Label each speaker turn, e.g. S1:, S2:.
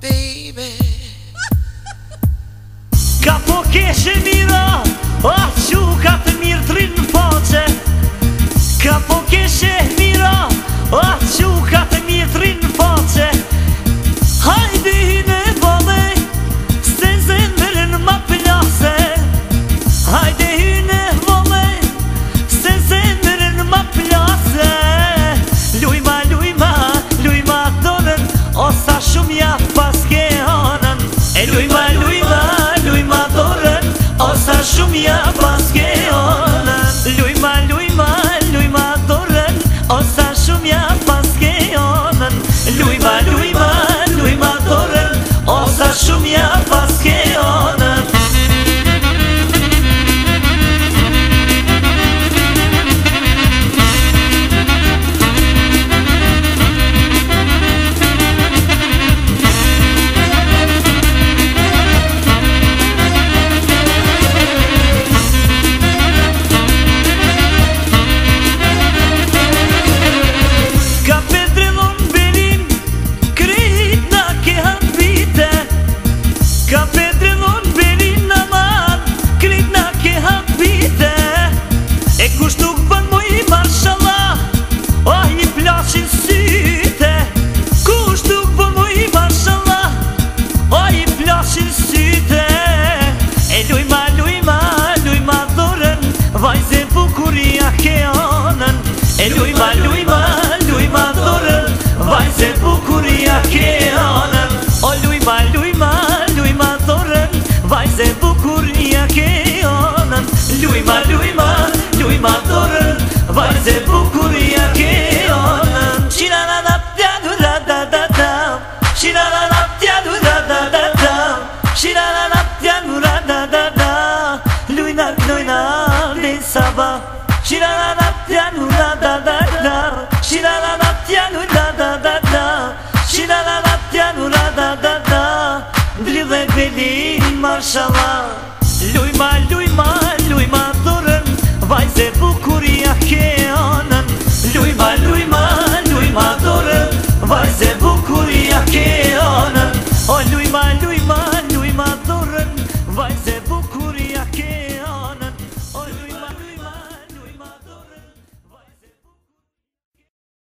S1: baby Ka po keshe mira, ah, a shu Osa shumë ja paske Ve beni marşala